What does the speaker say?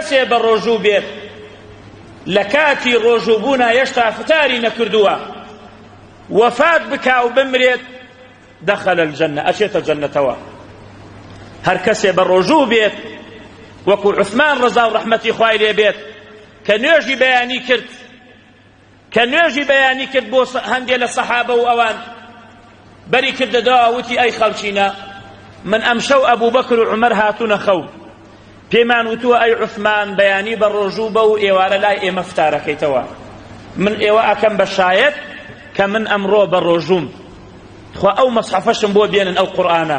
کەسێ بەڕۆژوو بێت لە کاتی ڕۆژووبوونا هێشتا فتاری نەکردووە وەفات بکا و بمرێت دەخەلە الجەنە ئەچێتە جەنەتەوە هەر کەسێ بە ڕۆژوو بێت وەکو عثمان ڕزا و ڕەحمەتی خوای لێ بێت کە نوێژی بەیانی کرد کە نوێژی بەیانی کرد بۆ هەندێ لە سەحابە و ئەوان بەری کردە دەوا وتی ئەی خەڵچینە من ئەمشەو ئەبوو بەکر و عمر هاتوونە خەو پێمان وتووە ئەی عثمان بەیانی بە ڕۆژوو بە و ئێوارە لای ئێمە فتارەکەیتەوە من ئێوە ئەکەم بە شایەت کە من ئەمڕۆ بە ڕۆژووم خوا ئەو مەسحەفەشم بۆ بێنن ئەو قورآانە